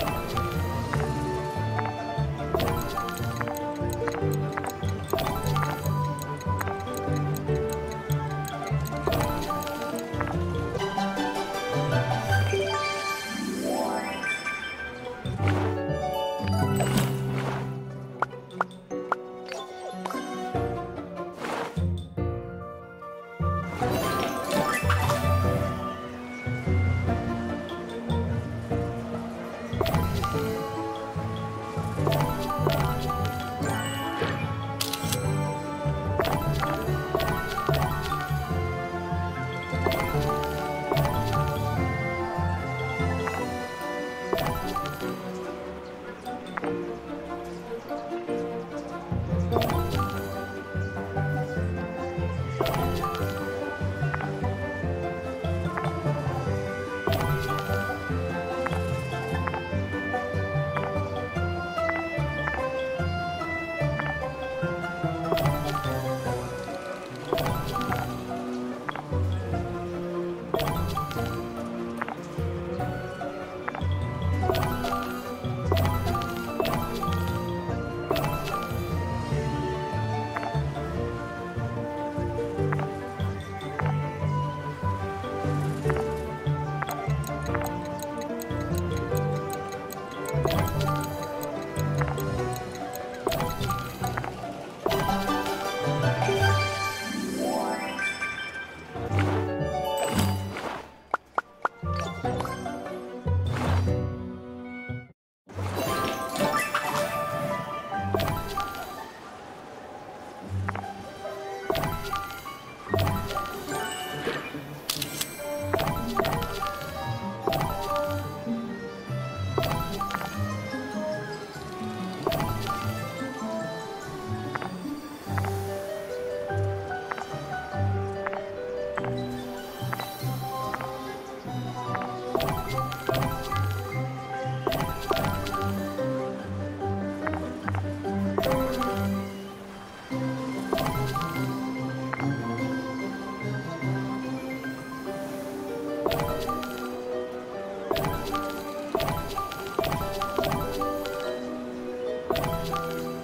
Thank you. うん。